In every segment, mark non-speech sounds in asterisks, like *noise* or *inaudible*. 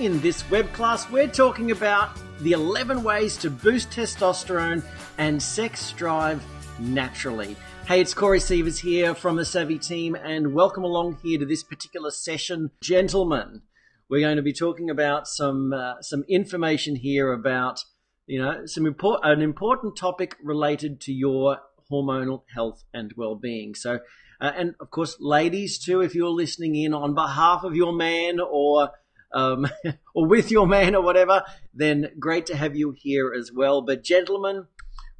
In this web class, we're talking about the 11 ways to boost testosterone and sex drive naturally. Hey, it's Corey Sievers here from the Savvy team, and welcome along here to this particular session. Gentlemen, we're going to be talking about some, uh, some information here about, you know, some import- an important topic related to your hormonal health and well-being. So, uh, and of course, ladies too, if you're listening in on behalf of your man or um, *laughs* or with your man or whatever, then great to have you here as well. But gentlemen,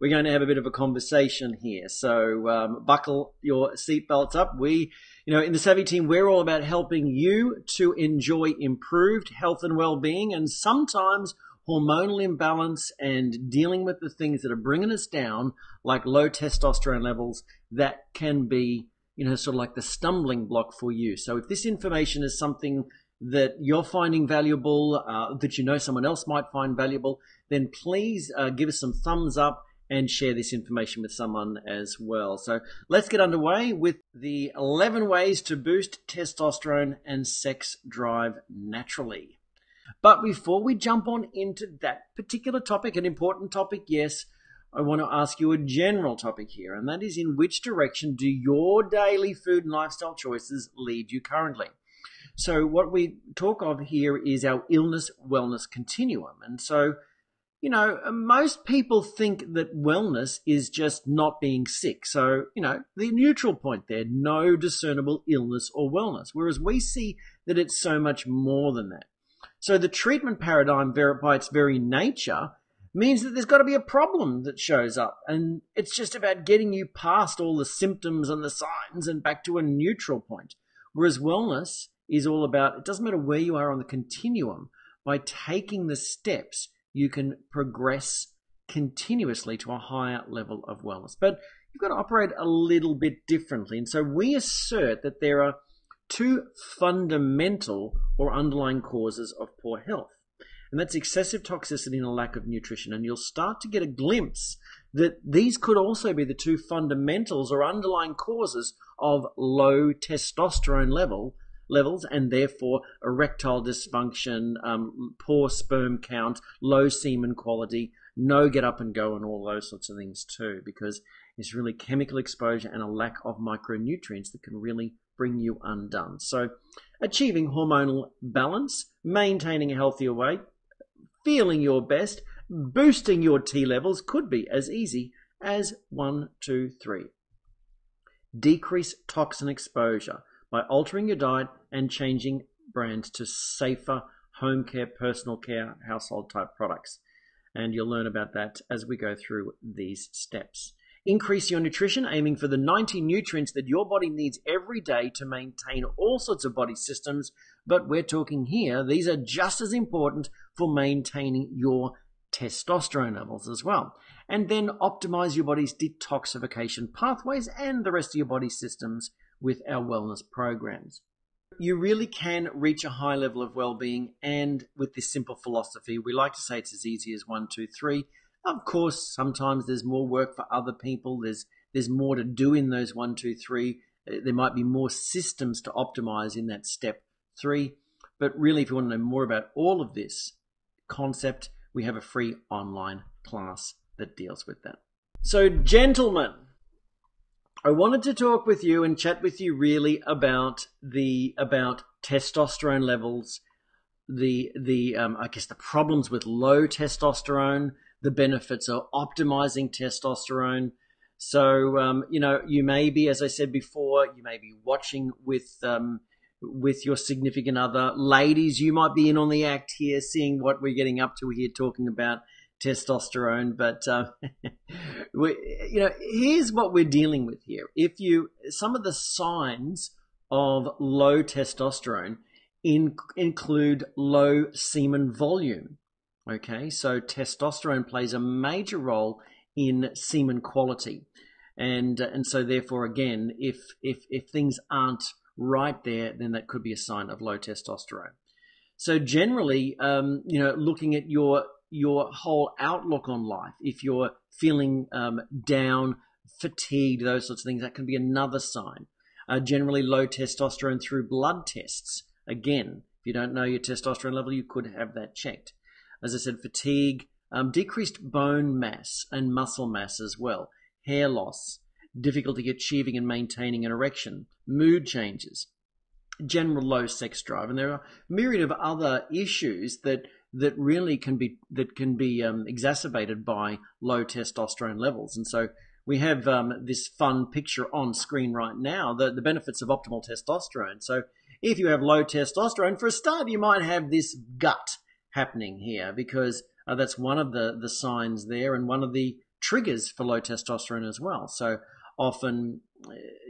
we're going to have a bit of a conversation here. So um, buckle your seatbelts up. We, you know, in the Savvy team, we're all about helping you to enjoy improved health and well-being, and sometimes hormonal imbalance and dealing with the things that are bringing us down, like low testosterone levels, that can be, you know, sort of like the stumbling block for you. So if this information is something that you're finding valuable, uh, that you know someone else might find valuable, then please uh, give us some thumbs up and share this information with someone as well. So let's get underway with the 11 ways to boost testosterone and sex drive naturally. But before we jump on into that particular topic, an important topic, yes, I want to ask you a general topic here, and that is in which direction do your daily food and lifestyle choices lead you currently? So, what we talk of here is our illness wellness continuum. And so, you know, most people think that wellness is just not being sick. So, you know, the neutral point there, no discernible illness or wellness. Whereas we see that it's so much more than that. So the treatment paradigm, by its very nature, means that there's got to be a problem that shows up. And it's just about getting you past all the symptoms and the signs and back to a neutral point. Whereas wellness is all about, it doesn't matter where you are on the continuum, by taking the steps, you can progress continuously to a higher level of wellness. But you've got to operate a little bit differently. And so we assert that there are two fundamental or underlying causes of poor health. And that's excessive toxicity and a lack of nutrition. And you'll start to get a glimpse that these could also be the two fundamentals or underlying causes of low testosterone level levels and therefore erectile dysfunction, um, poor sperm count, low semen quality, no get up and go, and all those sorts of things too, because it's really chemical exposure and a lack of micronutrients that can really bring you undone. So, achieving hormonal balance, maintaining a healthier weight, feeling your best, boosting your T levels could be as easy as one, two, three. Decrease toxin exposure by altering your diet and changing brands to safer home care, personal care, household type products. And you'll learn about that as we go through these steps. Increase your nutrition, aiming for the 90 nutrients that your body needs every day to maintain all sorts of body systems. But we're talking here, these are just as important for maintaining your testosterone levels as well. And then optimize your body's detoxification pathways and the rest of your body systems with our wellness programs. You really can reach a high level of well being, and with this simple philosophy, we like to say it's as easy as one, two, three. Of course, sometimes there's more work for other people. There's there's more to do in those one, two, three. Uh, there might be more systems to optimize in that step three. But really, if you want to know more about all of this concept, we have a free online class that deals with that. So, gentlemen, I wanted to talk with you and chat with you really about the about testosterone levels, the the um, I guess the problems with low testosterone, the benefits of optimizing testosterone. So, um, you know, you may be, as I said before, you may be watching with um, with your significant other. Ladies, you might be in on the act here, seeing what we're getting up to here, talking about testosterone. But uh, *laughs* we, you know, here's what we're dealing with here. If you some of the signs of low testosterone in, include low semen volume. Okay, so testosterone plays a major role in semen quality, and and so therefore again, if if if things aren't right there, then that could be a sign of low testosterone. So generally, um, you know, looking at your your whole outlook on life, if you're feeling um, down, fatigued, those sorts of things, that can be another sign. Uh, generally, low testosterone through blood tests again If you don't know your testosterone level, you could have that checked. As I said, fatigue, um, decreased bone mass and muscle mass as well, hair loss, difficulty achieving and maintaining an erection, mood changes, general low sex drive, and there are myriad of other issues that that really can be that can be um, exacerbated by low testosterone levels. And so we have um, this fun picture on screen right now, the, the benefits of optimal testosterone. So if you have low testosterone, for a start, you might have this gut happening here because uh, that's one of the, the signs there and one of the triggers for low testosterone as well. So often,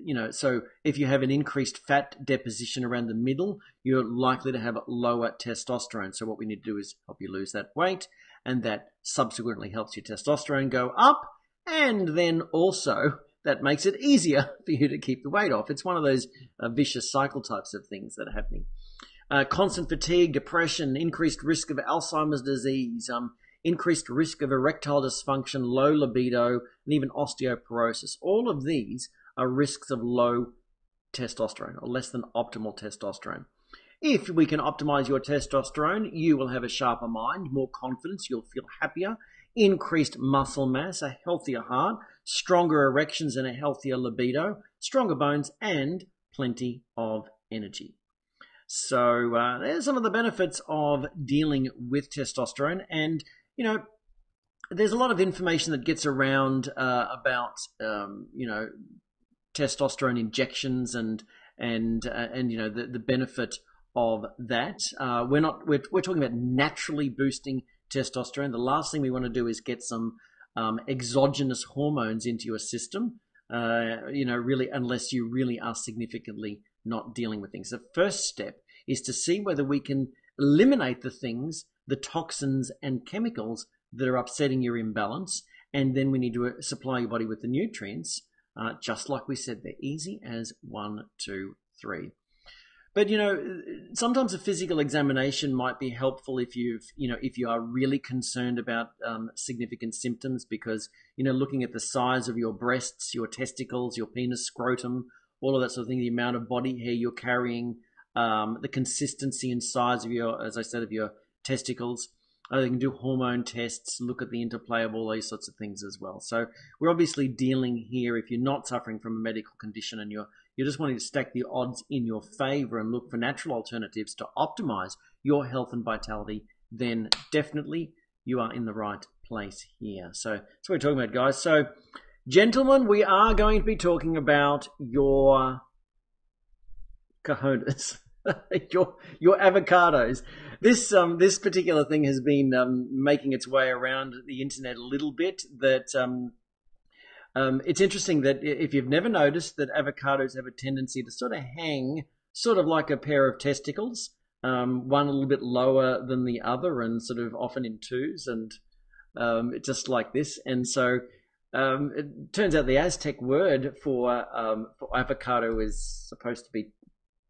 you know, so if you have an increased fat deposition around the middle, you're likely to have lower testosterone. So what we need to do is help you lose that weight, and that subsequently helps your testosterone go up, and then also that makes it easier *laughs* for you to keep the weight off. It's one of those uh, vicious cycle types of things that are happening. Uh, constant fatigue, depression, increased risk of Alzheimer's disease, um, increased risk of erectile dysfunction, low libido, and even osteoporosis. All of these are risks of low testosterone or less than optimal testosterone. If we can optimize your testosterone, you will have a sharper mind, more confidence, you'll feel happier, increased muscle mass, a healthier heart, stronger erections and a healthier libido, stronger bones, and plenty of energy. So, uh, there's some of the benefits of dealing with testosterone. And you know, there's a lot of information that gets around uh, about um, you know testosterone injections and and uh, and you know the, the benefit of that. Uh, we're not we're, we're talking about naturally boosting testosterone. The last thing we want to do is get some um, exogenous hormones into your system. Uh, you know, really, unless you really are significantly not dealing with things. The first step is to see whether we can eliminate the things the toxins and chemicals that are upsetting your imbalance. And then we need to uh, supply your body with the nutrients, uh, just like we said, they're easy as one, two, three. But you know, sometimes a physical examination might be helpful if you've, you know, if you are really concerned about um, significant symptoms, because you know, looking at the size of your breasts, your testicles, your penis, scrotum, all of that sort of thing, the amount of body hair you're carrying, um, the consistency and size of your, as I said, of your testicles. Uh, they can do hormone tests, look at the interplay of all these sorts of things as well. So we're obviously dealing here if you're not suffering from a medical condition and you're you're just wanting to stack the odds in your favor and look for natural alternatives to optimize your health and vitality, then definitely you are in the right place here. So that's what we're talking about, guys. So, gentlemen, we are going to be talking about your cojones, *laughs* your your avocados this um, this particular thing has been um, making its way around the internet a little bit. That um, um, it's interesting that if you've never noticed that avocados have a tendency to sort of hang, sort of like a pair of testicles, um, one a little bit lower than the other, and sort of often in twos, and um, just like this. And so it turns out the Aztec word for for avocado is supposed to be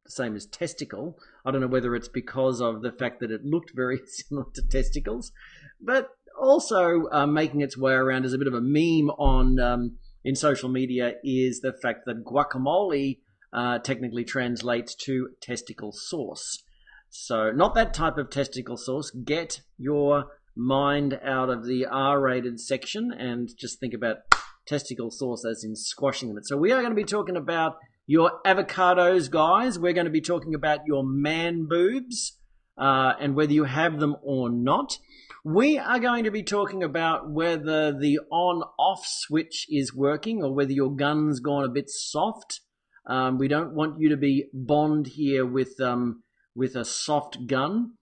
same as testicle. I don't know whether it's because of the fact that it looked very *laughs* similar to testicles, but also uh, making its way around as a bit of a meme on um, in social media is the fact that guacamole uh, technically translates to testicle sauce. So not that type of testicle sauce. Get your mind out of the R-rated section and just think about testicle sauce as in squashing them. So we are going to be talking about your avocados, guys. We're going to be talking about your man boobs uh, and whether you have them or not. We are going to be talking about whether the on off switch is working or whether your gun's gone a bit soft. Um, we don't want you to be Bond here with um, with a soft gun.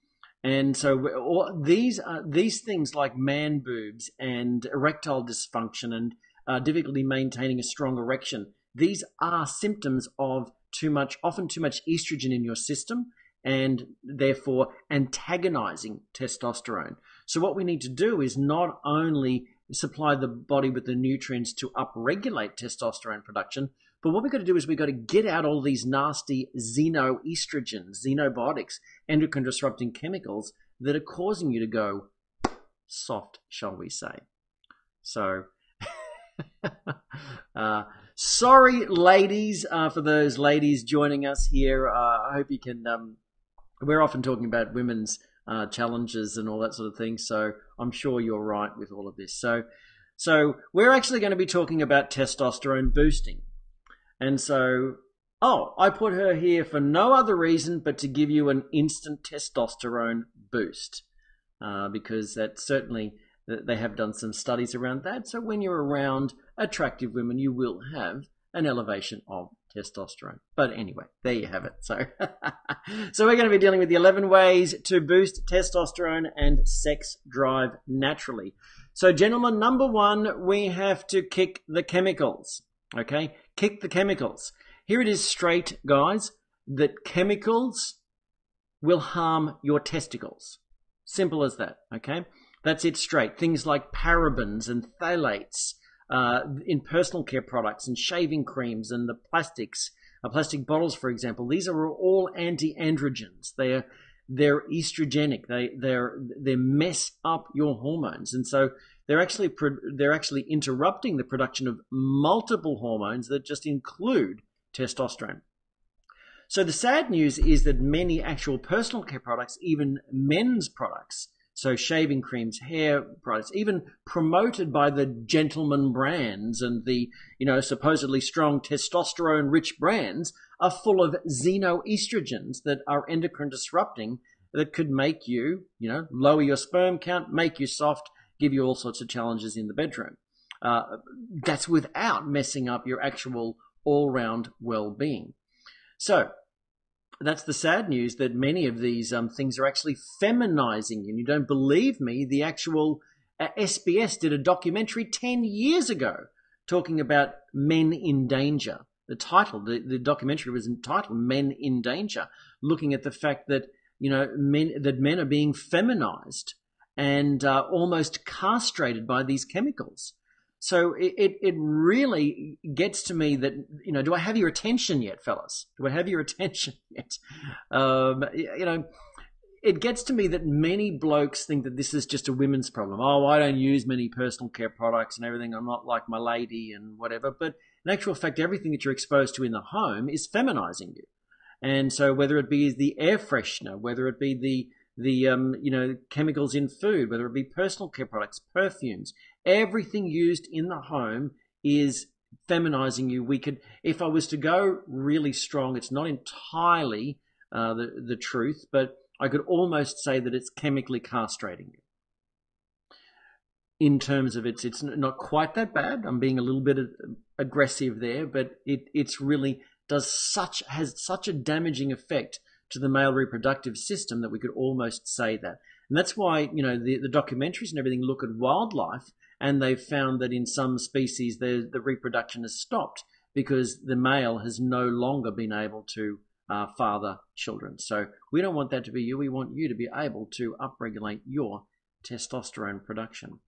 And so these uh, these things like man boobs and erectile dysfunction and uh, difficulty maintaining a strong erection these are symptoms of too much, often too much estrogen in your system, and therefore antagonizing testosterone. So, what we need to do is not only supply the body with the nutrients to upregulate testosterone production, but what we've got to do is we've got to get out all these nasty xenoestrogens, xenobiotics, endocrine disrupting chemicals that are causing you to go soft, shall we say. So, *laughs* uh, sorry, ladies, uh, for those ladies joining us here. Uh, I hope you can um, we're often talking about women's uh, challenges and all that sort of thing. So I'm sure you're right with all of this. So, so we're actually going to be talking about testosterone boosting. And so, oh, I put her here for no other reason but to give you an instant testosterone boost, uh, because that certainly they have done some studies around that. So when you're around attractive women, you will have an elevation of testosterone. But anyway, there you have it. So, *laughs* so we're going to be dealing with the 11 ways to boost testosterone and sex drive naturally. So, gentlemen, number one, we have to kick the chemicals. Okay, kick the chemicals. Here it is straight, guys, that chemicals will harm your testicles. Simple as that. Okay, that's it straight. Things like parabens and phthalates uh, in personal care products and shaving creams and the plastics, uh, plastic bottles, for example. These are all anti-androgens. They're they're estrogenic. They they're they mess up your hormones, and so they're actually they're actually interrupting the production of multiple hormones that just include testosterone. So the sad news is that many actual personal care products, even men's products, so shaving creams, hair products, even promoted by the gentleman brands and the, you know, supposedly strong testosterone rich brands are full of xenoestrogens that are endocrine disrupting that could make you, you know, lower your sperm count, make you soft, give you all sorts of challenges in the bedroom. Uh, that's without messing up your actual all round well being. So, that's the sad news that many of these um, things are actually feminizing. And you don't believe me? The actual uh, SBS did a documentary 10 years ago talking about men in danger. The title, the, the documentary was entitled Men in Danger, looking at the fact that, you know, men, that men are being feminized and uh, almost castrated by these chemicals. So it, it, it really gets to me that, you know, do I have your attention yet, fellas? Do I have your *laughs* attention yet? Um, you know, it gets to me that many blokes think that this is just a women's problem. Oh, I don't use many personal care products and everything. I'm not like my lady and whatever. But in actual fact, everything that you're exposed to in the home is feminizing you. And so whether it be the air freshener, whether it be the the um, you know chemicals in food, whether it be personal care products, perfumes, everything used in the home is feminizing you. We could, if I was to go really strong, it's not entirely uh, the the truth, but I could almost say that it's chemically castrating you. In terms of its, it's not quite that bad. I'm being a little bit aggressive there, but it it's really does such has such a damaging effect to the male reproductive system that we could almost say that. And that's why, you know, the, the documentaries and everything look at wildlife and they've found that in some species the, the reproduction has stopped because the male has no longer been able to uh, father children. So we don't want that to be you. We want you to be able to upregulate your testosterone production.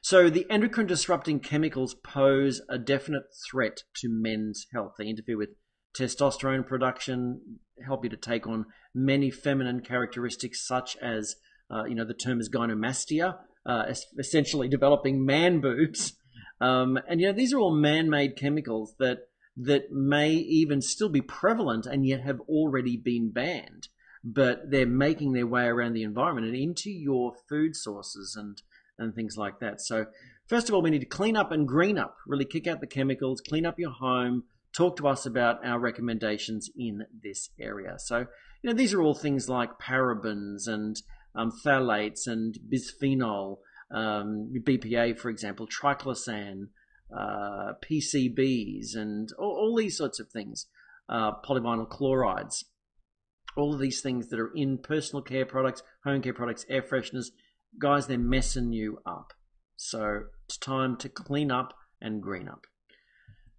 So the endocrine disrupting chemicals pose a definite threat to men's health. They interfere with testosterone production, help you to take on many feminine characteristics, such as, uh, you know, the term is gynomastia, uh, essentially developing man boobs. Um, and, you know, these are all man made chemicals that, that may even still be prevalent and yet have already been banned. But they're making their way around the environment and into your food sources and, and things like that. So, first of all, we need to clean up and green up, really kick out the chemicals, clean up your home, talk to us about our recommendations in this area. So, you know, these are all things like parabens and um, phthalates and bisphenol, um, BPA, for example, triclosan, uh, PCBs, and all, all, these sorts of things, uh, polyvinyl chlorides, all of these things that are in personal care products, home care products, air fresheners. Guys, they're messing you up. So it's time to clean up and green up.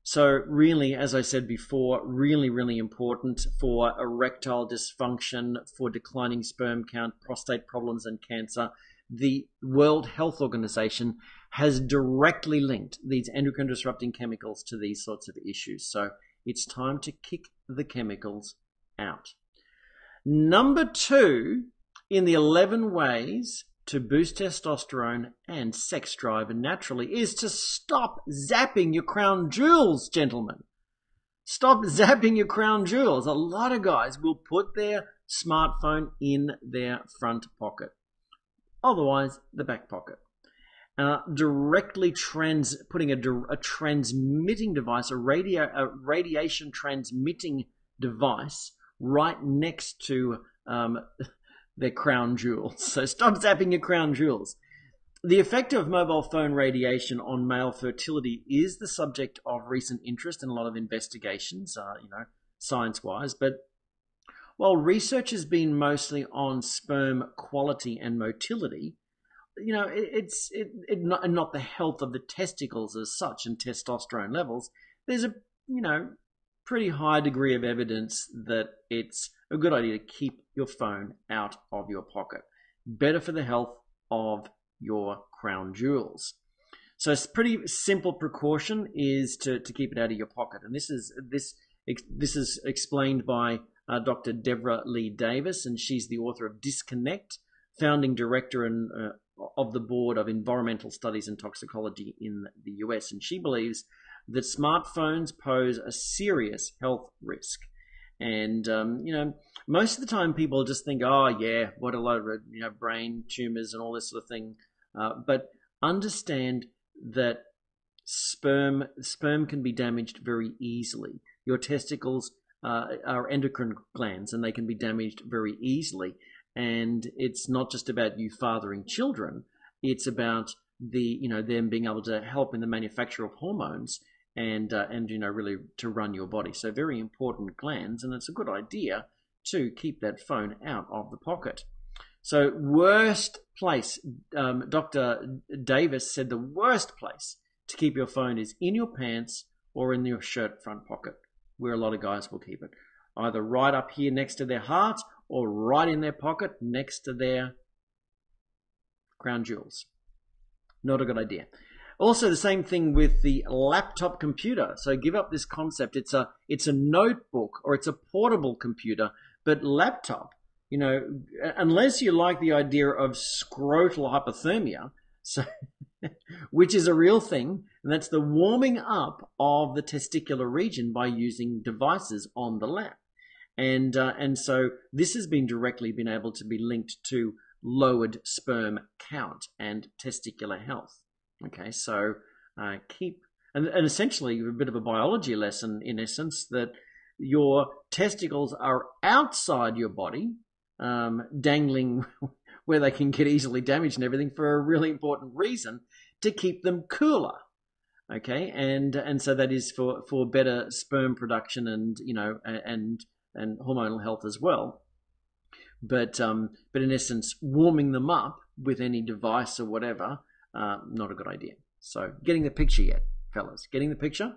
So, really, as I said before, really, really important for erectile dysfunction, for declining sperm count, prostate problems, and cancer. The World Health Organization has directly linked these endocrine disrupting chemicals to these sorts of issues. So, it's time to kick the chemicals out. Number two, in the 11 ways to boost testosterone and sex drive naturally is to stop zapping your crown jewels, gentlemen. Stop *laughs* zapping your crown jewels. A lot of guys will put their smartphone in their front pocket. Otherwise, the back pocket. Uh, directly trans putting a, a transmitting device, a radio a radiation transmitting device, right next to um, *laughs* their crown jewels. *laughs* So stop zapping your crown jewels. The effect of mobile phone radiation on male fertility is the subject of recent interest in a lot of investigations, uh, you know, science wise. But while research has been mostly on sperm quality and motility, you know, it, it's it, it not, not the health of the testicles as such and testosterone levels. There's a you know pretty high degree of evidence that it's a good idea to keep your phone out of your pocket. Better for the health of your crown jewels. So it's pretty simple precaution is to, to keep it out of your pocket. And this is this this is explained by uh, Dr. Devra Lee Davis, and she's the author of Disconnect, founding director and uh, of the Board of Environmental Studies and Toxicology in the US. And she believes that smartphones pose a serious health risk. And, um, you know, most of the time people just think, oh, yeah, what a lot of, you know, brain tumors and all this sort of thing. Uh, but understand that sperm sperm can be damaged very easily. Your testicles uh, are endocrine glands and they can be damaged very easily. And it's not just about you fathering children, it's about the you know them being able to help in the manufacture of hormones and uh, and you know really to run your body. So very important glands, and it's a good idea to keep that phone out of the pocket. So worst place, um, Dr. Davis said the worst place to keep your phone is in your pants or in your shirt front pocket, where a lot of guys will keep it, either right up here next to their heart or right in their pocket next to their crown jewels. Not a good idea. Also, the same thing with the laptop computer. So give up this concept. It's a it's a notebook or it's a portable computer, but laptop. You know, unless you like the idea of scrotal hypothermia, so *laughs* which is a real thing, and that's the warming up of the testicular region by using devices on the lap, and uh, and so this has been directly been able to be linked to lowered sperm count and testicular health. Okay, so uh, keep and, and essentially a bit of a biology lesson in essence that your testicles are outside your body, um, dangling *laughs* where they can get easily damaged and everything for a really important reason to keep them cooler. Okay, and and so that is for for better sperm production and you know and and hormonal health as well. But um, but in essence, warming them up with any device or whatever uh, not a good idea. So, getting the picture yet, fellas? Getting the picture?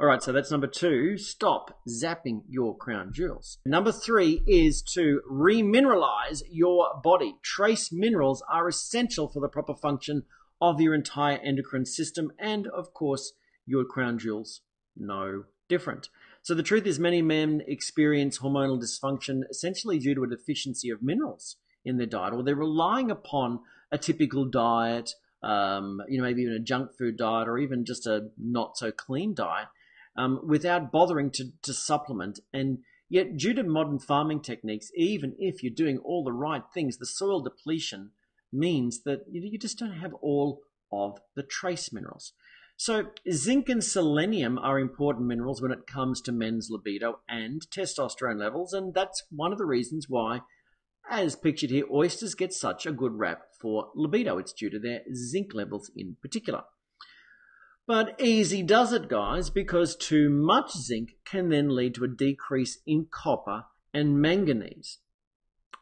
All right, so that's number two. Stop zapping your crown jewels. Number three is to remineralize your body. Trace minerals are essential for the proper function of your entire endocrine system, and of course, your crown jewels no different. So the truth is, many men experience hormonal dysfunction essentially due to a deficiency of minerals in their diet, or they're relying upon a typical diet um, you know, maybe even a junk food diet or even just a not so clean diet, um, without bothering to, to supplement. And yet, due to modern farming techniques, even if you're doing all the right things, the soil depletion means that you just don't have all of the trace minerals. So, zinc and selenium are important minerals when it comes to men's libido and testosterone levels, and that's one of the reasons why as pictured here, oysters get such a good rap for libido. It's due to their zinc levels in particular. But easy does it, guys, because too much zinc can then lead to a decrease in copper and manganese,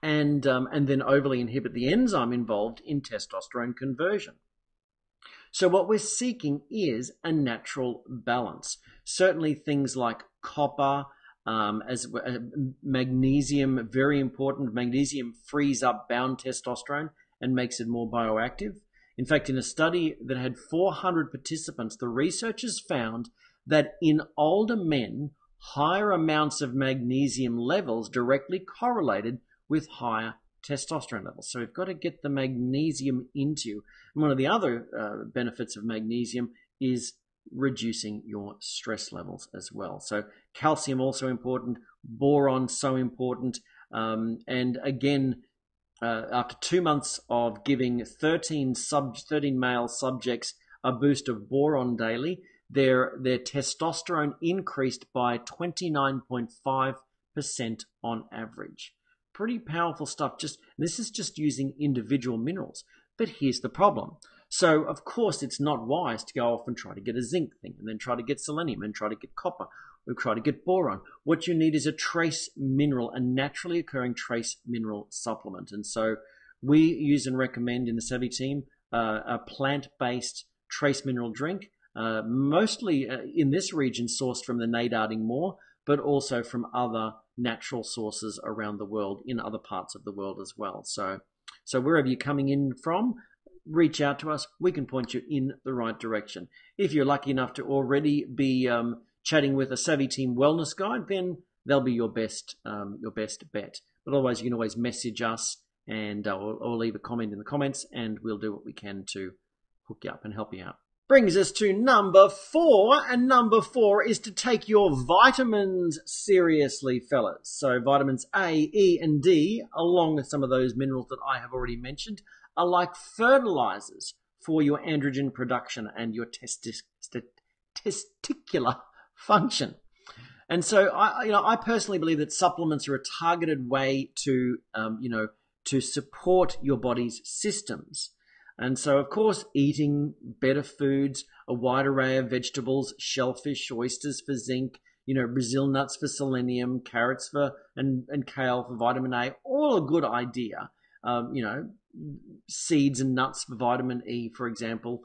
and, um, and then overly inhibit the enzyme involved in testosterone conversion. So, what we're seeking is a natural balance. Certainly, things like copper, um, as uh, magnesium, very important. Magnesium frees up bound testosterone and makes it more bioactive. In fact, in a study that had 400 participants, the researchers found that in older men, higher amounts of magnesium levels directly correlated with higher testosterone levels. So we've got to get the magnesium into you. And one of the other uh, benefits of magnesium is reducing your stress levels as well. So calcium also important, boron so important, Um, and again, uh, after two months of giving 13 sub 13 male subjects a boost of boron daily, their their testosterone increased by 29.5% on average. Pretty powerful stuff. Just this is just using individual minerals. But here's the problem. So of course it's not wise to go off and try to get a zinc thing and then try to get selenium and try to get copper we try to get boron. What you need is a trace mineral, a naturally occurring trace mineral supplement. And so we use and recommend in the Savvy team uh, a plant based trace mineral drink, uh, mostly uh, in this region sourced from the Nadarding Moor, but also from other natural sources around the world in other parts of the world as well. So, so wherever you're coming in from, reach out to us. We can point you in the right direction. If you're lucky enough to already be um, chatting with a Savvy Team Wellness Guide, then they'll be your best um, your best bet. But otherwise, you can always message us and uh, or, leave a comment in the comments, and we'll do what we can to hook you up and help you out. Brings us to number four, and number four is to take your vitamins seriously, fellas. So, vitamins A, E, and D, along with some of those minerals that I have already mentioned, are like fertilizers for your androgen production and your testis- testicular function. And so, I, you know, I personally believe that supplements are a targeted way to, um, you know, to support your body's systems. And so, of course, eating better foods, a wide array of vegetables, shellfish, oysters for zinc, you know, Brazil nuts for selenium, carrots for and, and kale for vitamin A, all a good idea. Um, you know, seeds and nuts for vitamin E, for example.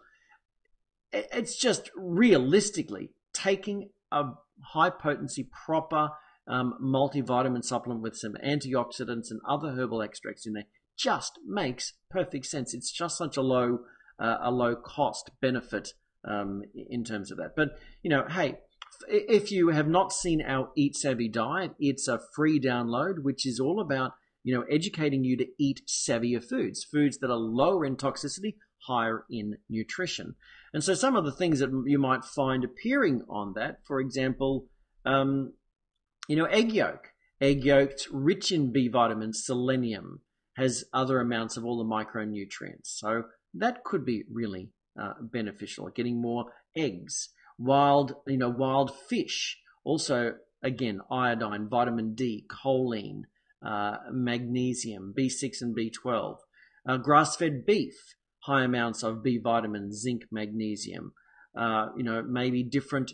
It's just realistically taking a high potency, proper um, multivitamin supplement with some antioxidants and other herbal extracts in there just makes perfect sense. It's just such a low uh, a low cost benefit um, in terms of that. But you know, hey, if you have not seen our Eat Savvy diet, it's a free download, which is all about you know educating you to eat savvier foods, foods that are lower in toxicity, higher in nutrition. And so some of the things that you might find appearing on that, for example, um, you know, egg yolk. Egg yolk's rich in B vitamins, selenium, has other amounts of all the micronutrients. So that could be really uh, beneficial, getting more eggs. Wild, you know, wild fish, also, again, iodine, vitamin D, choline, uh, magnesium, B6 and B12. Uh, grass fed beef, high amounts of B vitamins, zinc, magnesium. Uh, you know, maybe different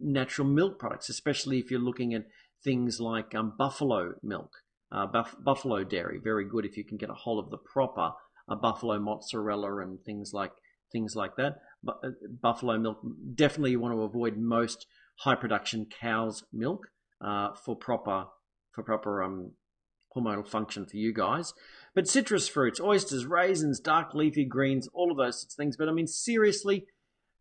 natural milk products, especially if you're looking at things like um, buffalo milk, uh, buff- buffalo dairy. Very good if you can get a hold of the proper uh, buffalo mozzarella and things like things like that. But, uh, buffalo milk. Definitely, you want to avoid most high production cows' milk uh, for proper for proper um, hormonal function for you guys. But citrus fruits, oysters, raisins, dark leafy greens, all of those sorts of things. But I mean, seriously,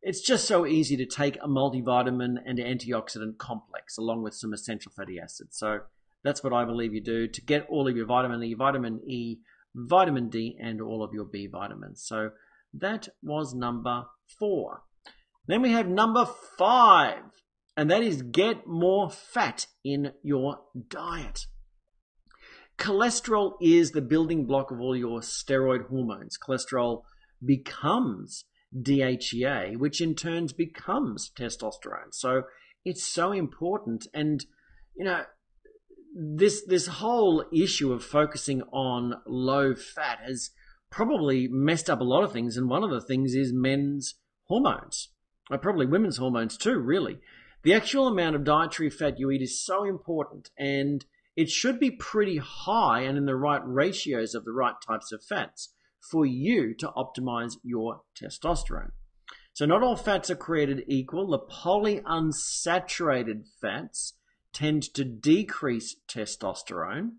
it's just so easy to take a multivitamin and antioxidant complex along with some essential fatty acids. So that's what I believe you do to get all of your vitamin E, vitamin E, vitamin D, and all of your B vitamins. So that was number four. Then we have number five, and that is get more fat in your diet. Cholesterol is the building block of all your steroid hormones. Cholesterol becomes DHEA, which in turn becomes testosterone. So it's so important. And, you know, this this whole issue of focusing on low fat has probably messed up a lot of things, and one of the things is men's hormones, or probably women's hormones too. Really, the actual amount of dietary fat you eat is so important, and it should be pretty high and in the right ratios of the right types of fats for you to optimize your testosterone. So, not all fats are created equal. The polyunsaturated fats tend to decrease testosterone.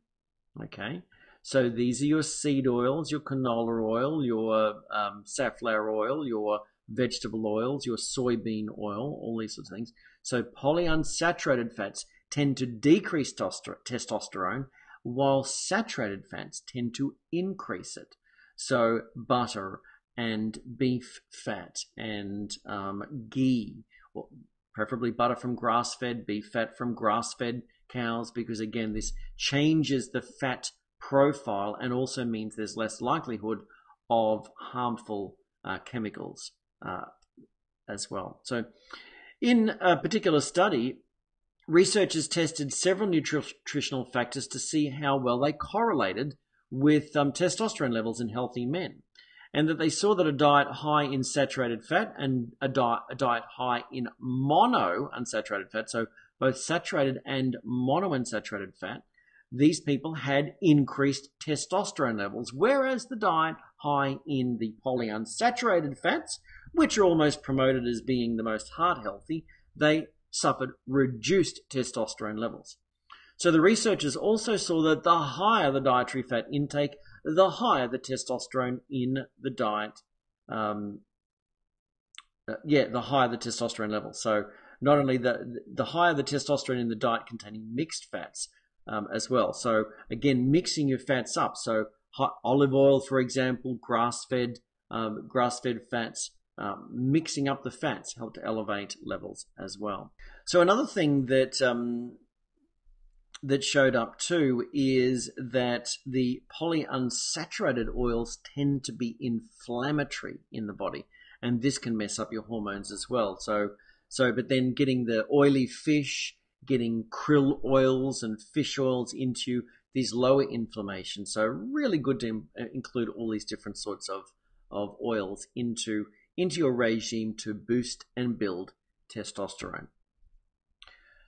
Okay, so these are your seed oils, your canola oil, your um, safflower oil, your vegetable oils, your soybean oil, all these sorts of things. So, polyunsaturated fats tend to decrease testosterone, while saturated fats tend to increase it. So, butter and beef fat and um, ghee, preferably butter from grass fed, beef fat from grass fed cows because again this changes the fat profile and also means there's less likelihood of harmful uh, chemicals uh, as well. So, in a particular study, researchers tested several nutritional factors to see how well they correlated with um, testosterone levels in healthy men. And that they saw that a diet high in saturated fat and a diet, a diet high in mono unsaturated fat, so both saturated and monounsaturated fat, these people had increased testosterone levels, whereas the diet high in the polyunsaturated fats, which are almost promoted as being the most heart healthy, they suffered reduced testosterone levels. So the researchers also saw that the higher the dietary fat intake, the higher the testosterone in the diet. Um, uh, yeah, the higher the testosterone level. So not only the the higher the testosterone in the diet containing mixed fats um, as well. So again, mixing your fats up. So hot olive oil, for example, grass fed um, grass fed fats. Um, mixing up the fats help to elevate levels as well. So another thing that um, that showed up too is that the polyunsaturated oils tend to be inflammatory in the body, and this can mess up your hormones as well. So, so but then getting the oily fish, getting krill oils and fish oils into these lower inflammation. So really good to include all these different sorts of of oils into into your regime to boost and build testosterone.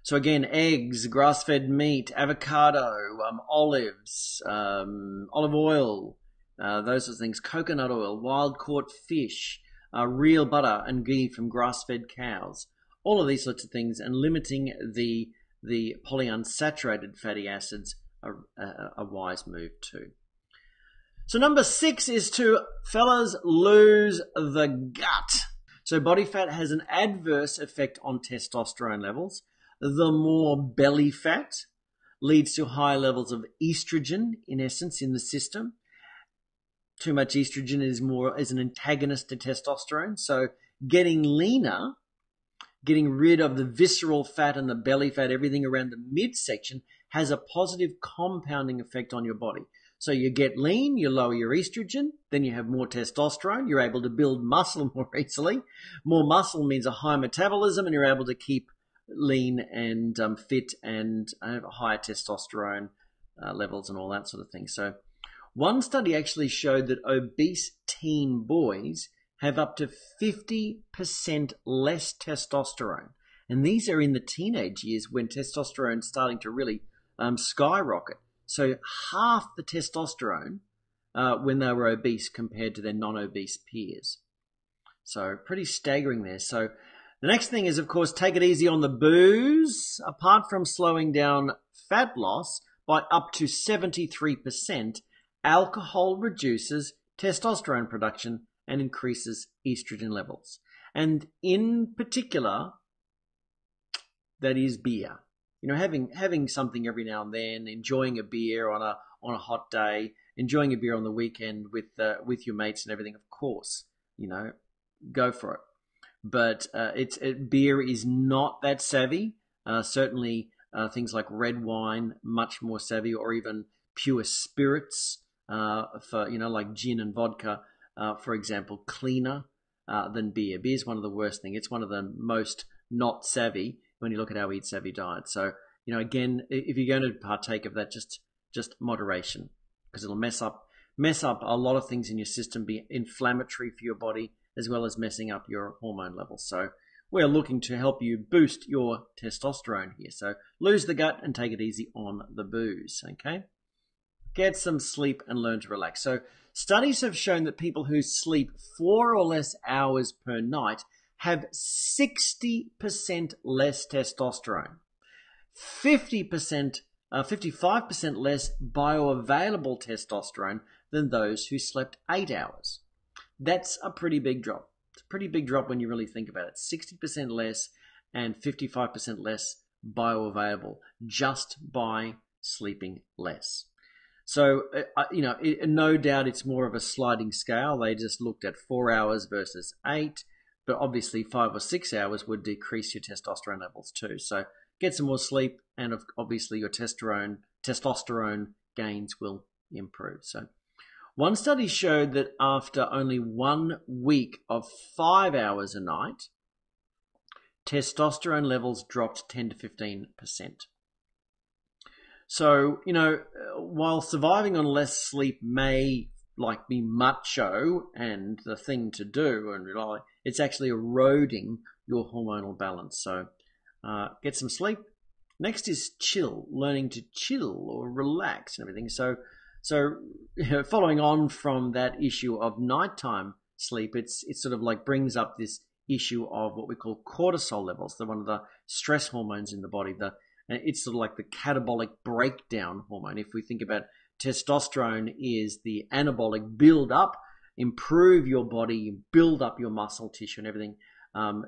So again, eggs, grass-fed meat, avocado, um, olives, um, olive oil, uh, those sorts of things, coconut oil, wild-caught fish, uh, real butter and ghee from grass-fed cows, all of these sorts of things, and limiting the the polyunsaturated fatty acids a, a, a wise move too. So number six is to fellas lose the gut. So body fat has an adverse effect on testosterone levels the more belly fat leads to high levels of estrogen, in essence, in the system. Too much estrogen is more is an antagonist to testosterone. So getting leaner, getting rid of the visceral fat and the belly fat, everything around the midsection, has a positive compounding effect on your body. So you get lean, you lower your estrogen, then you have more testosterone, you're able to build *laughs* muscle more easily. More muscle means a high metabolism, and you're able to keep lean and um, fit and have higher testosterone uh, levels and all that sort of thing. So, one study actually showed that obese teen boys have up to 50% less testosterone. And these are in the teenage years when testosterone is starting to really um, skyrocket. So, half the testosterone uh, when they were obese compared to their non obese peers. So, pretty staggering there. So, the next thing is, of course, take it easy on the booze. Apart from slowing down fat loss by up to 73%, alcohol reduces testosterone production and increases estrogen levels. And in particular, that is beer. You know, having having something every now and then, enjoying a beer on a on a hot day, enjoying a beer on the weekend with uh, with your mates and everything. Of course, you know, go for it but uh, it's it, beer is not that savvy. Uh, certainly, uh, things like red wine much more savvy, or even pure spirits uh, for you know like gin and vodka, uh, for example, cleaner than beer. Beer is one of the worst things. It's one of the most not savvy when you look at our eat savvy diet. So you know, again, if you're going to partake of that, just just moderation because it'll mess up mess up a lot of things in your system, be inflammatory for your body as well as messing up your hormone levels. So we're looking to help you boost your testosterone here. So lose the gut and take it easy on the booze, okay? Get some sleep and learn to relax. So studies have shown that people who sleep four or less hours per night have 60% less testosterone, 50%, uh, 55% less bioavailable testosterone than those who slept eight hours. That's a pretty big drop. It's a pretty big drop when you really think about it. 60% less and 55% less bioavailable just by sleeping less. So, uh, you know, no doubt it's more of a sliding scale. They just looked at four hours versus eight, but obviously five or six hours would decrease your testosterone levels too. So, get some more sleep, and obviously your testosterone testosterone gains will improve. So, one study showed that after only one week of five hours a night, testosterone levels dropped 10 to 15 percent. So, you know, while surviving on less sleep may like be macho and the thing to do, and it's actually eroding your hormonal balance. So, uh, get some sleep. Next is chill, learning to chill or relax and everything. So, so you *laughs* know, following on from that issue of nighttime sleep, it's it sort of like brings up this issue of what we call cortisol levels. They're one of the stress hormones in the body. The it's sort of like the catabolic breakdown hormone. If we think about testosterone is the anabolic build up, improve your body, build up your muscle tissue and everything. Um,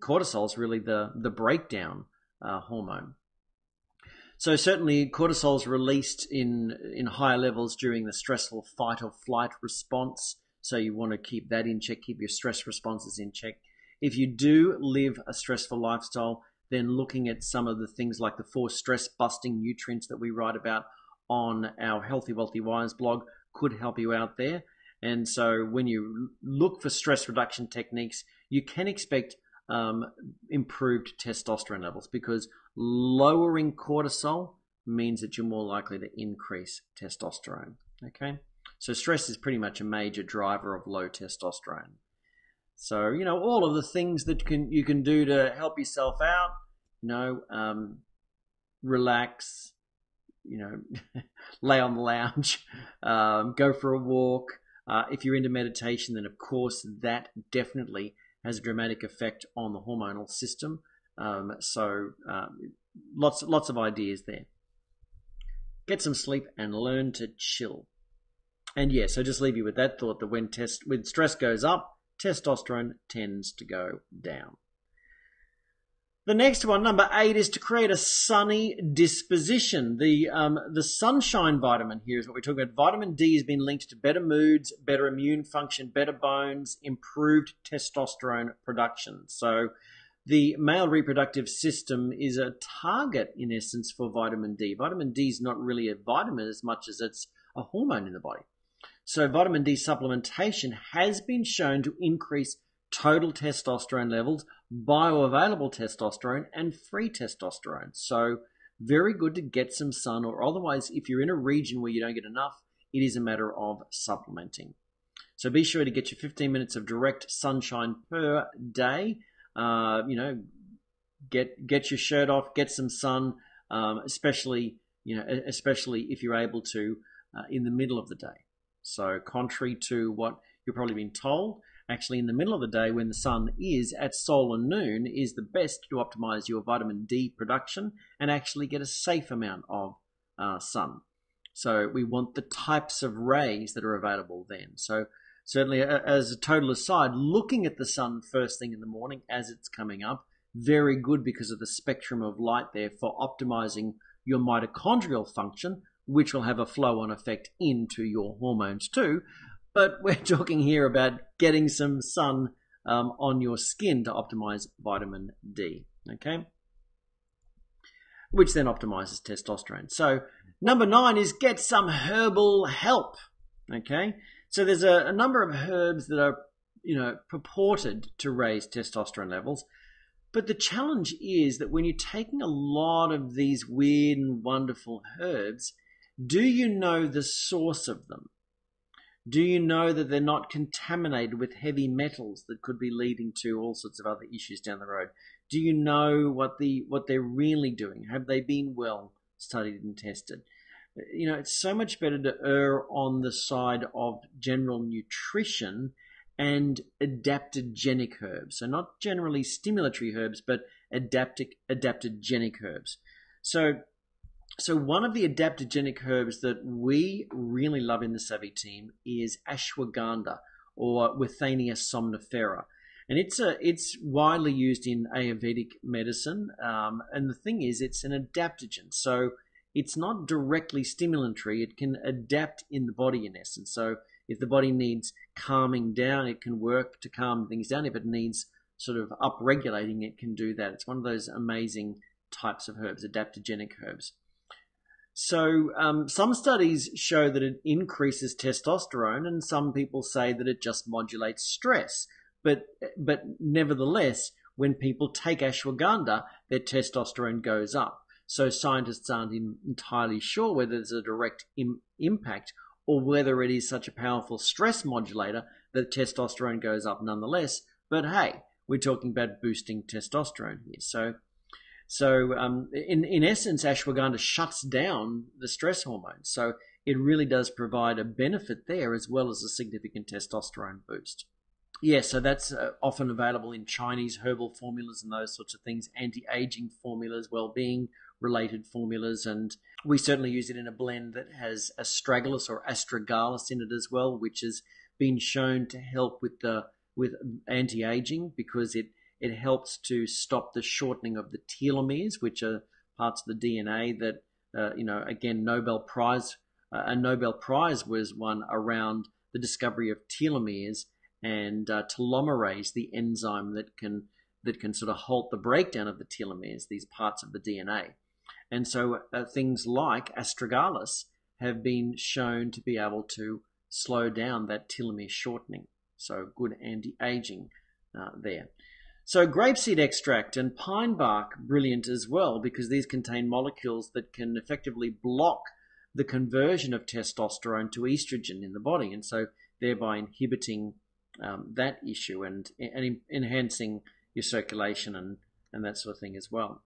cortisol is really the the breakdown uh, hormone. So certainly cortisol is released in in higher levels during the stressful fight or flight response. So you want to keep that in check, keep your stress responses in check. If you do live a stressful lifestyle, then looking at some of the things like the four stress busting nutrients that we write about on our Healthy Wealthy Wise blog could help you out there. And so when you look for stress reduction techniques, you can expect um, improved testosterone levels because lowering cortisol means that you're more likely to increase testosterone. Okay, so stress is pretty much a major driver of low testosterone. So you know all of the things that can you can do to help yourself out. You know, um, relax. You know, *laughs* lay on the lounge, *laughs* um, go for a walk. Uh, if you're into meditation, then of course that definitely has a dramatic effect on the hormonal system. Um, so um, lots lots of ideas there. Get some sleep and learn to chill. And yeah, so just leave you with that thought that when test when stress goes up, testosterone tends to go down. The next one, number eight, is to create a sunny disposition. The um, the sunshine vitamin here is what we're talking about. Vitamin D has been linked to better moods, better immune function, better bones, improved testosterone production. So, the male reproductive system is a target, in essence, for vitamin D. Vitamin D is not really a vitamin as much as it's a hormone in the body. So, vitamin D supplementation has been shown to increase total testosterone levels, bioavailable testosterone, and free testosterone. So, very good to get some sun, or otherwise, if you're in a region where you don't get enough, it is a matter of supplementing. So, be sure to get your 15 minutes of direct sunshine per day. Uh, you know, get get your shirt off, get some sun, um, especially you know, especially if you're able to uh, in the middle of the day. So, contrary to what you've probably been told, actually in the middle of the day when the sun is at solar noon is the best to optimize your vitamin D production and actually get a safe amount of uh, sun. So, we want the types of rays that are available then. So, certainly, as a total aside, looking at the sun first thing in the morning as it's coming up, very good because of the spectrum of light there for optimizing your mitochondrial function, which will have a flow on effect into your hormones too. But *laughs* we're talking here about getting some sun um, on your skin to optimize vitamin D. Okay? Which then optimizes testosterone. So, number nine is get some herbal help. Okay? So, there's a, a number of herbs that are, you know, purported to raise testosterone levels. But the challenge is that when you're taking a lot of these weird and wonderful herbs, do you know the source of them? Do you know that they're not contaminated with heavy metals that could be leading to all sorts of other issues down the road? Do you know what the what they're really doing? Have they been well studied and tested? You know, it's so much better to err on the side of general nutrition and adaptogenic herbs. So not generally stimulatory herbs, but adaptic adaptogenic herbs. So so one of the adaptogenic herbs that we really love in the Savvy team is ashwagandha or Withania somnifera. And it's a it's widely used in Ayurvedic medicine. Um, and the thing is, it's an adaptogen, so it's not directly stimulatory. It can adapt in the body in essence. So if the body needs calming down, it can work to calm things down. If it needs sort of upregulating, it can do that. It's one of those amazing types of herbs, adaptogenic herbs. So um, some studies show that it increases testosterone, and some people say that it just modulates stress. But but nevertheless, when people take ashwagandha, their testosterone goes up. So scientists aren't entirely sure whether there's a direct Im- impact or whether it is such a powerful stress modulator that testosterone goes up nonetheless. But hey, we're talking about boosting testosterone here. So so, um, in, in essence, ashwagandha shuts down the stress hormone. So, it really does provide a benefit there as well as a significant testosterone boost. Yeah, so that's uh, often available in Chinese herbal formulas and those sorts of things, anti aging formulas, well being related formulas, and we certainly use it in a blend that has astragalus or astragalus in it as well, which has been shown to help with the with anti aging because it it helps to stop the shortening of the telomeres, which are parts of the DNA that, uh, you know, again, Nobel Prize, uh, a Nobel Prize was won around the discovery of telomeres and uh, telomerase, the enzyme that can that can sort of halt the breakdown of the telomeres, these parts of the DNA. And so uh, things like astragalus have been shown to be able to slow down that telomere shortening. So good anti-aging uh, there. So grapeseed extract and pine bark, brilliant as well, because these contain molecules that can effectively block the conversion of testosterone to estrogen in the body, and so thereby inhibiting um, that issue and, and enhancing your circulation and, and that sort of thing as well.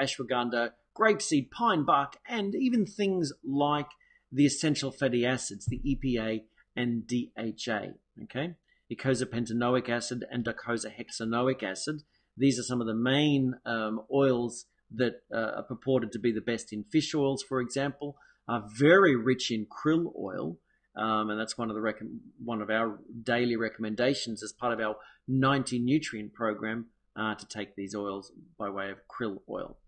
Ashwagandha, grapeseed, pine bark, and even things like the essential fatty acids, the EPA and DHA. Okay, eicosapentaenoic acid and docosahexaenoic acid. These are some of the main um, oils that uh, are purported to be the best in fish oils, for example, are very rich in krill oil. Um, and that's one of the rec- one of our daily recommendations as part of our 90 nutrient program uh, to take these oils by way of krill oil.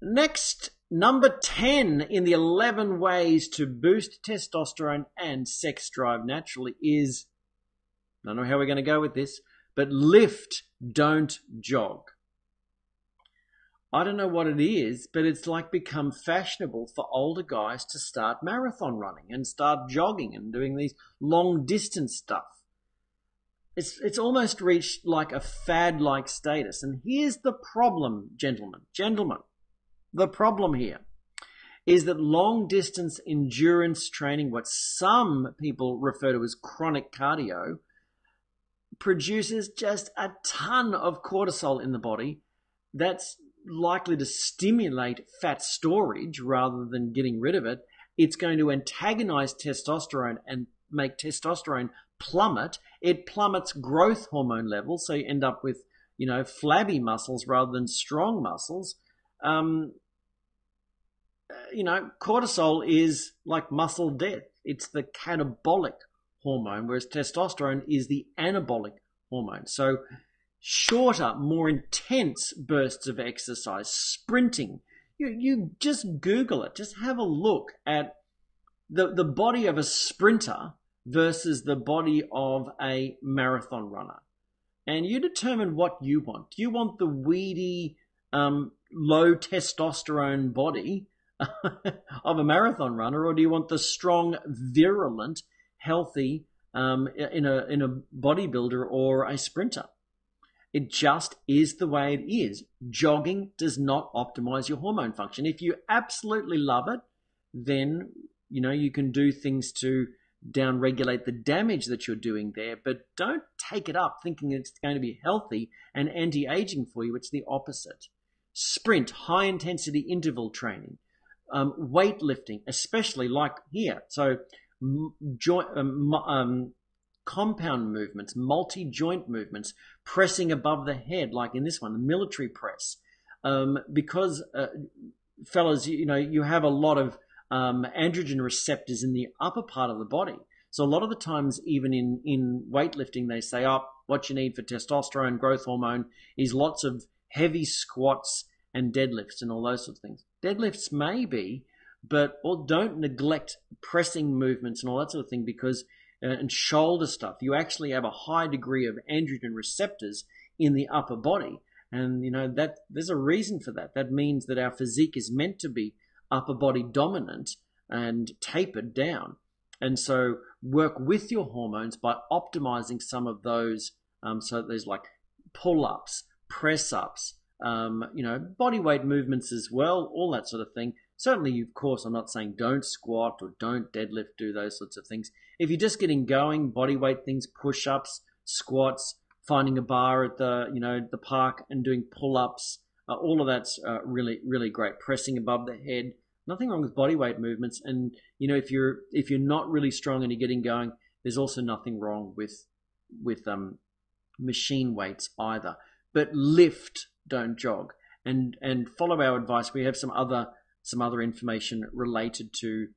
Next Number 10 in the 11 ways to boost testosterone and sex drive naturally is I don't know how we're going to go with this, but lift, don't jog. I don't know what it is, but it's like become fashionable for older guys to start marathon running and start jogging and doing these long distance stuff. It's, it's almost reached like a fad like status. And here's the problem, gentlemen. Gentlemen. The problem here is that long distance endurance training, what some people refer to as chronic cardio, produces just a ton of cortisol in the body that's likely to stimulate fat storage rather than getting rid of it. It's going to antagonize testosterone and make testosterone plummet. It plummets growth hormone levels, so you end up with, you know, flabby muscles rather than strong muscles. Um, you know, cortisol is like muscle death. It's the catabolic hormone, whereas testosterone is the anabolic hormone. So, shorter, more intense bursts of exercise, sprinting. You, you just Google it. Just have a look at the, the body of a sprinter versus the body of a marathon runner. And you determine what you want. Do you want the weedy, um, low testosterone body? *laughs* of a marathon runner, or do you want the strong, virulent, healthy um, in a in a bodybuilder or a sprinter? It just is the way it is. Jogging does not optimize your hormone function. If you absolutely love it, then you know you can do things to downregulate the damage that you're doing there, but don't take it up thinking it's going to be healthy and anti-aging for you. It's the opposite. Sprint, high intensity interval training um, weightlifting, especially like here. So, joint, um, um, compound movements, multi joint movements, pressing above the head, like in this one, the military press. Um, because, uh, fellas, you, you, know, you have a lot of um, androgen receptors in the upper part of the body. So, a lot of the times, even in, in weightlifting, they say, oh, what you need for testosterone growth hormone is lots of heavy squats and deadlifts and all those sorts of things. Deadlifts maybe, but or don't neglect pressing movements and all that sort of thing because uh, and shoulder stuff. You actually have a high degree of androgen receptors in the upper body, And you know that there's a reason for that. That means that our physique is meant to be upper body dominant and tapered down. And so work with your hormones by optimizing some of those. Um, so there's like pull ups, press ups, um, you know, body weight movements as well, all that sort of thing. Certainly, of course, I'm not saying don't squat or don't deadlift, do those sorts of things. If you're just getting going, body weight things, push ups, squats, finding a bar at the you know the park and doing pull ups, uh, all of that's uh, really really great. Pressing above the head, nothing wrong with body weight movements. And you know if you're if you're not really strong and you're getting going, there's also nothing wrong with with um, machine weights either. But lift, don't jog, and and follow our advice. We have some other some other information related to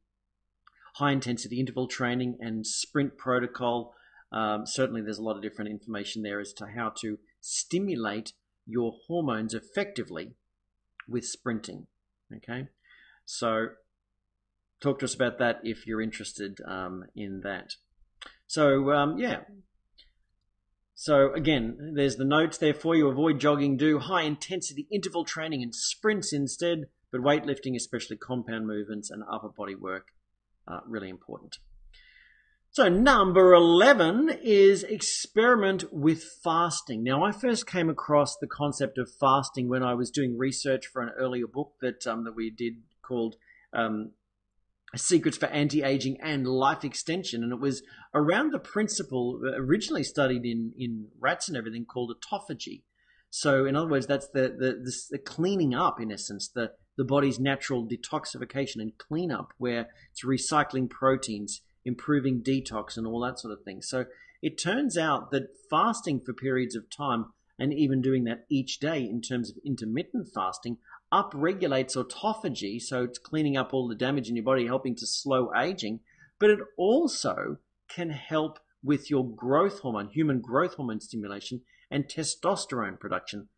high intensity interval training and sprint protocol. Um, certainly, there's a lot of different information there as to how to stimulate your hormones effectively with sprinting. Okay, so talk to us about that if you're interested um, in that. So, um, yeah. So, again, there's the notes there for you. Avoid jogging, do high intensity interval training and sprints instead. But weightlifting, especially compound movements and upper body work, are really important. So, number 11 is experiment with fasting. Now, I first came across the concept of fasting when I was doing research for an earlier book that, um, that we did called um, Secrets for Anti-Aging and Life Extension. And it was around the principle uh, originally studied in, in rats and everything called autophagy. So, in other words, that's the, the, the, the cleaning up, in essence, the, the body's natural detoxification and cleanup, where it's recycling proteins, improving detox, and all that sort of thing. So it turns out that fasting for periods of time, and even doing that each day in terms of intermittent fasting, upregulates autophagy. So it's cleaning up all the damage in your body, helping to slow aging. But it also can help with your growth hormone, human growth hormone stimulation, and testosterone production,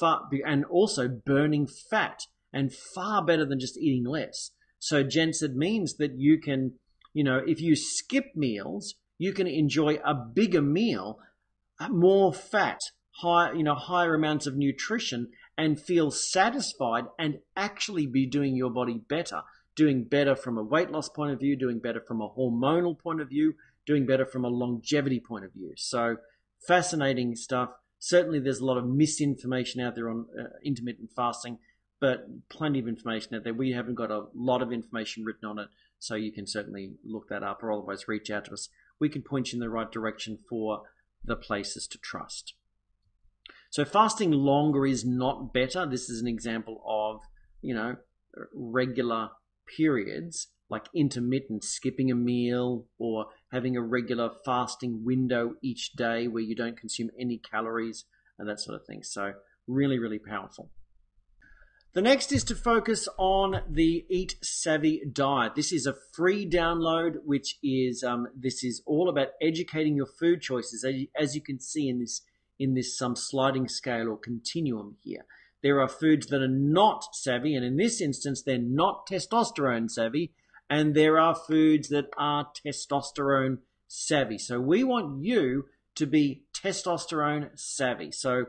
and also burning fat and far better than just eating less. So, gents, it means that you can, you know, if you skip meals, you can enjoy a bigger meal, uh, more fat, higher, you know, higher amounts of nutrition, and feel satisfied and actually be doing your body better. Doing better from a weight loss point of view, doing better from a hormonal point of view, doing better from a longevity point of view. So, fascinating stuff. Certainly, there's a lot of misinformation out there on uh, intermittent fasting but plenty of information out there. We haven't got a lot of information written on it, so you can certainly look that up or otherwise reach out to us. We can point you in the right direction for the places to trust. So fasting longer is not better. This is an example of, you know, regular periods like intermittent skipping a meal or having a regular fasting window each day where you don't consume any calories and that sort of thing. So really, really powerful. The next is to focus on the Eat Savvy diet. This is a free download, which is um, this is all about educating your food choices. As you can see in this in this some sliding scale or continuum here, there are foods that are not savvy, and in this instance, they're not testosterone savvy, and there are foods that are testosterone savvy. So we want you to be testosterone savvy. So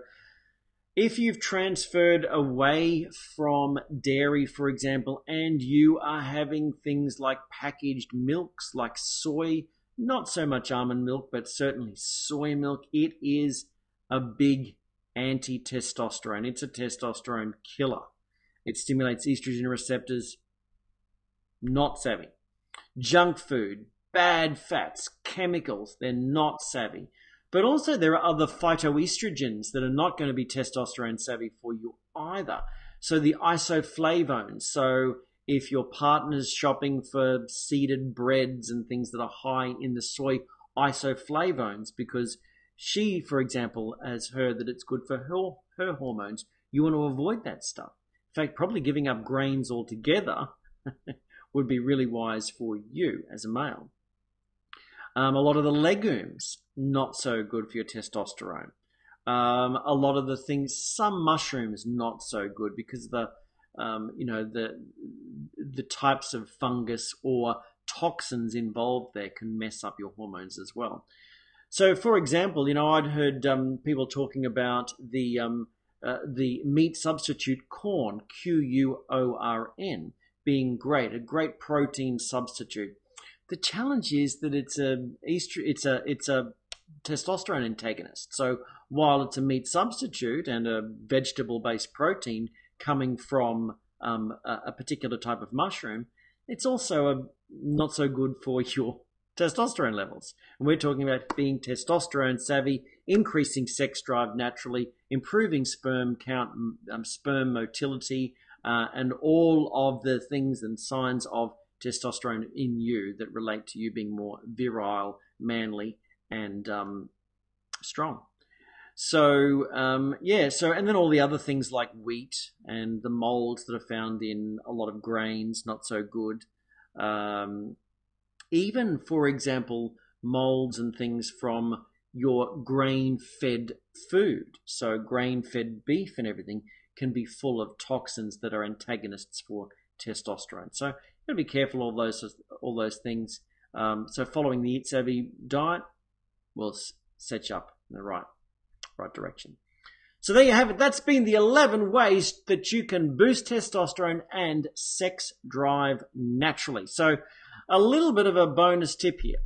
if you've transferred away from dairy, for example, and you are having things like packaged milks, like soy, not so much almond milk, but certainly soy milk, it is a big anti testosterone. It's a testosterone killer. It stimulates estrogen receptors. Not savvy. Junk food, bad fats, chemicals, they're not savvy. But also, there are other phytoestrogens that are not going to be testosterone savvy for you either. So, the isoflavones. So, if your partner's shopping for seeded breads and things that are high in the soy isoflavones, because she, for example, has heard that it's good for her, her hormones, you want to avoid that stuff. In fact, probably giving up grains altogether *laughs* would be really wise for you as a male. Um, a lot of the legumes, not so good for your testosterone. Um, a lot of the things, some mushrooms, not so good because the, um, you know, the the types of fungus or toxins involved there can mess up your hormones as well. So, for example, you know, I'd heard um, people talking about the um, uh, the meat substitute Quorn, Q U O R N, being great, a great protein substitute. The challenge is that it's a it's a it's a testosterone antagonist. So while it's a meat substitute and a vegetable based protein coming from um, a, a, particular type of mushroom, it's also a, not so good for *laughs* your testosterone levels. And we're talking about being testosterone savvy, increasing sex drive naturally, improving sperm count, um, sperm motility, uh, and all of the things and signs of testosterone in you that relate to you being more virile, manly, and um, strong. So um, yeah, so and then all the other things like wheat and the molds that are found in a lot of grains, not so good. Um, even, for example, molds and things from your grain-fed food. So grain-fed beef and everything can be full of toxins that are antagonists for testosterone. So you got to be careful of those all those things. Um, so following the Eat Savvy diet will set you up in the right right direction. So there you have it. That's been the 11 ways that you can boost testosterone and sex drive naturally. So a little bit of a bonus tip here.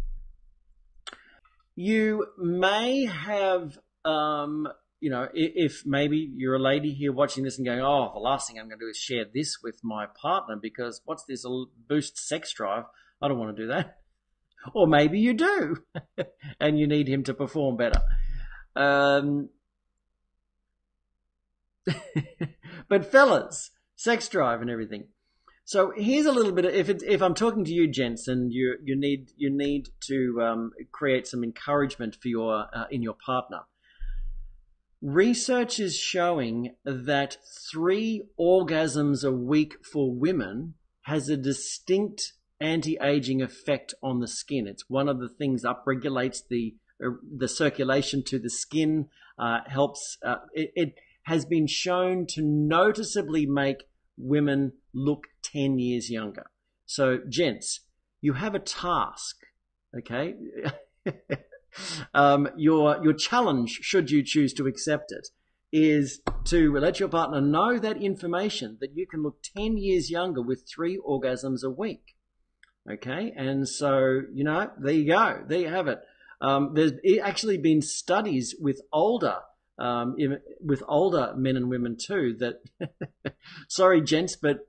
You may have, um, you know, if maybe you're a lady here watching this and going, oh, the last thing I'm going to do is share this with my partner because what's this, a boost sex drive? I don't want to do that. *laughs* Or maybe you do *laughs* and you need him to perform better. Um, *laughs* but fellas, sex drive and everything. So here's a little bit. Of, if it's, if I'm talking to you, Jensen, you you need you need to um, create some encouragement for your uh, in your partner. Research is showing that three orgasms a week for women has a distinct anti-aging effect on the skin. It's one of the things upregulates the uh, the circulation to the skin, uh, helps. Uh, it, it has been shown to noticeably make women look 10 years younger. So, gents, you have a task, okay? *laughs* um, your, your challenge, should you choose to accept it, is to let your partner know that information that you can look 10 years younger with three orgasms a week. Okay, and so, you know, there you go. There you have it. Um, there's actually been studies with older um, with older men and women too. That *laughs* sorry, gents, but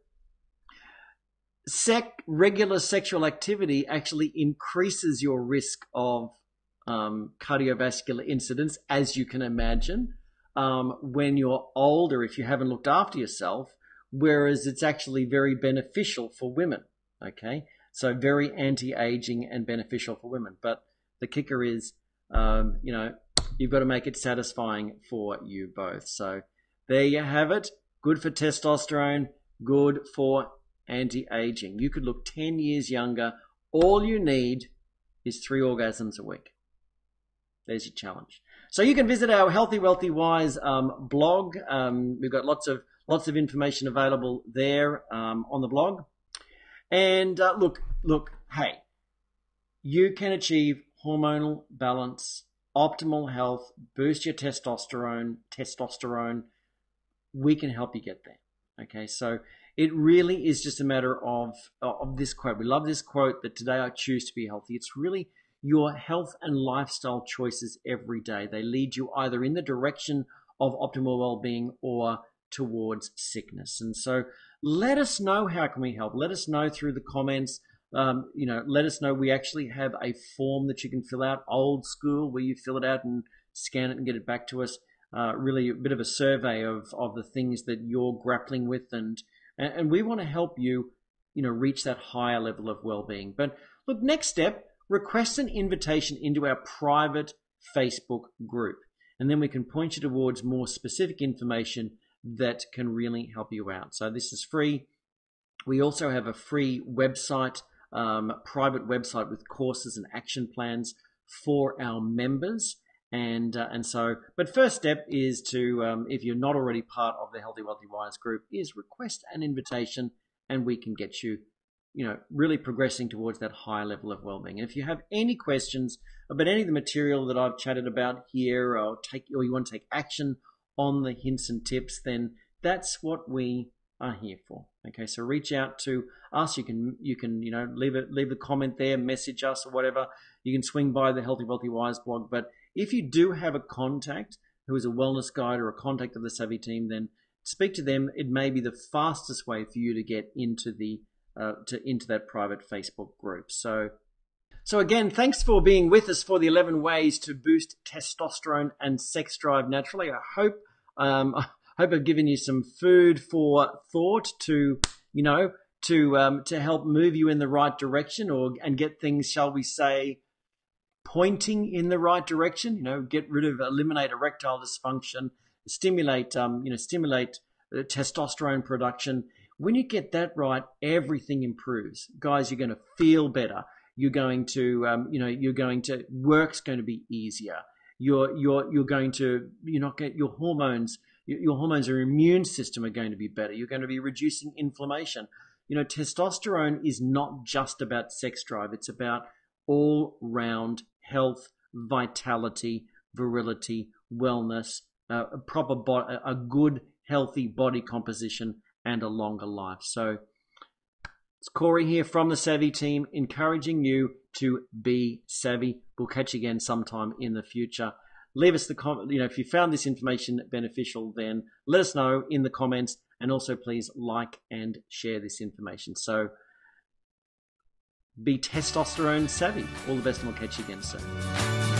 sec regular sexual activity actually increases your risk of um, cardiovascular incidents, as you can imagine, um, when you're older if you haven't looked after yourself. Whereas it's actually very beneficial for women. Okay, so very anti-aging and beneficial for women. But the kicker is, um, you know, you've got to make it satisfying for you both. So there you have it. Good for testosterone, good for anti aging. You could look 10 years younger. All you need is three orgasms a week. There's your challenge. So you can visit our Healthy Wealthy Wise um, blog. Um, we've got lots of lots of information available there um, on the blog. And uh, look, look, hey, you can achieve hormonal balance optimal health, boost your testosterone, testosterone, we can help you get there. Okay, so it really is just a matter of of this quote. We love this quote that today I choose to be healthy. It's really your health and lifestyle choices every day. They lead you either in the direction of optimal well-being or towards sickness. And so let us know how can we help. Let us know through the comments um, you know, let us know. We actually have a form that you can fill out, old school, where you fill it out and scan it and get it back to us. Uh, really, a bit of a survey of of the things that you're grappling with, and and we want to help you, you know, reach that higher level of well-being. But look, next step, request an invitation into our private Facebook group, and then we can point you towards more specific information that can really help you out. So this is free. We also have a free website um, private website with courses and action plans for our members. And uh, and so, but first step is to, um, if you're not already part of the Healthy Wealthy Wise group, is request an invitation, and we can get you, you know, really progressing towards that higher level of well-being. And if you have any questions about any of the material that I've chatted about here, or take, or you want to take action on the hints and tips, then that's what we are here for. Okay, so reach out to us. You can you can you know leave it leave a comment there, message us or whatever. You can swing by the Healthy Wealthy Wise blog. But if you do have a contact who is a wellness guide or a contact of the Savvy team, then speak to them. It may be the fastest way for you to get into the uh, to into that private Facebook group. So. So again, thanks for being with us for the 11 ways to boost testosterone and sex drive naturally. I hope um, *laughs* hope I've given you some food for thought to, you know, to um, to help move you in the right direction or and get things, shall we say, pointing in the right direction. You know, get rid of, eliminate erectile dysfunction, stimulate, um, you know, stimulate uh, testosterone production. When you get that right, everything improves, guys. You're going to feel better. You're going to, um, you know, you're going to work's going to be easier. You're you're you're going to you're not get your hormones your hormones your immune system are going to be better. You're going to be reducing inflammation. You know, testosterone is not just about sex drive, it's about all round health, vitality, virility, wellness, uh, a proper a good, healthy body composition, and a longer life. So, it's Corey here from the Savvy team, encouraging you to be savvy. We'll catch you again sometime in the future leave us the comment. You know, if you found this information beneficial, then let us know in the comments, and also please like and share this information. So, be testosterone savvy. All the best, and we'll catch you again soon.